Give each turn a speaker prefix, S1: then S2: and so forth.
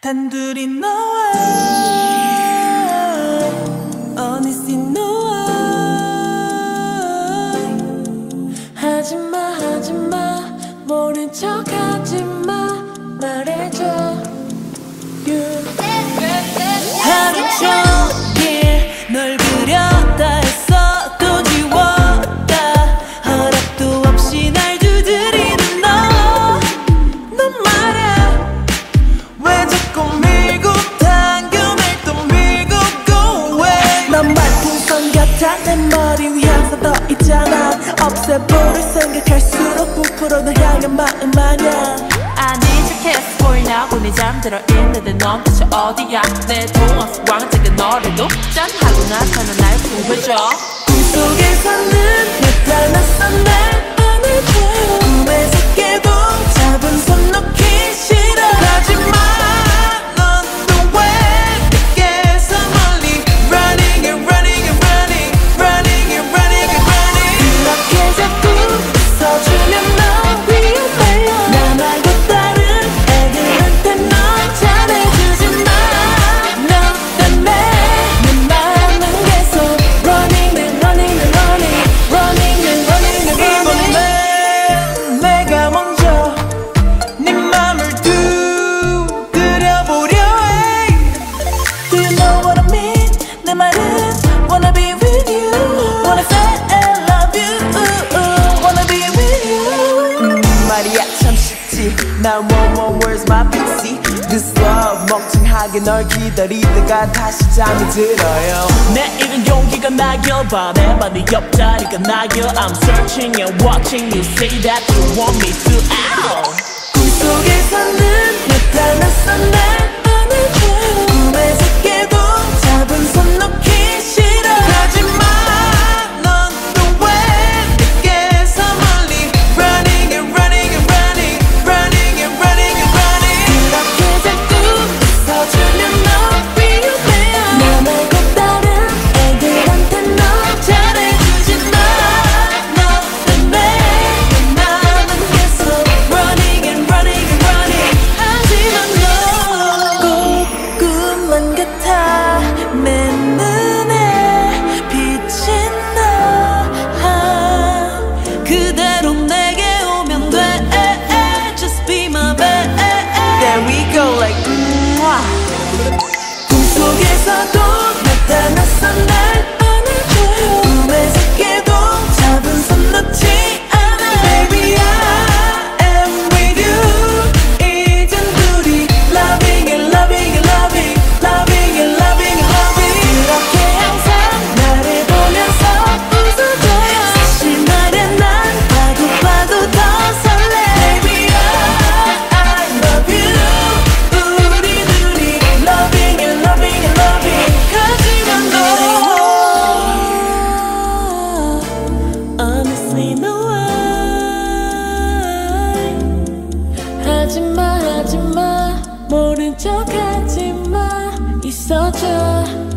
S1: 단둘이 너와 어느새 너와 하지마 하지마 모른 척 하지마 말해줘. You 바보를 생각할수록 부풀어 널 향한 마음 마냥
S2: 아닌 척했어 보이냐고 네 잠들어 있는데 넌 대체 어디야? 내 동화속 왕자가 너를 돕잔 하고 나서는 날 구해줘
S1: 꿈속에서 는 있지 나 원원 where's my pixie. This love 멍청하게 널 기다리다가 다시 잠이 들어요. 내 이름 용기가 나길 바래.봐 네 옆자리가 나겨. I'm searching and watching. You say that you want me to act. Yes, I don't. 하지마 하지마. 모른 척 하지마. 있어줘.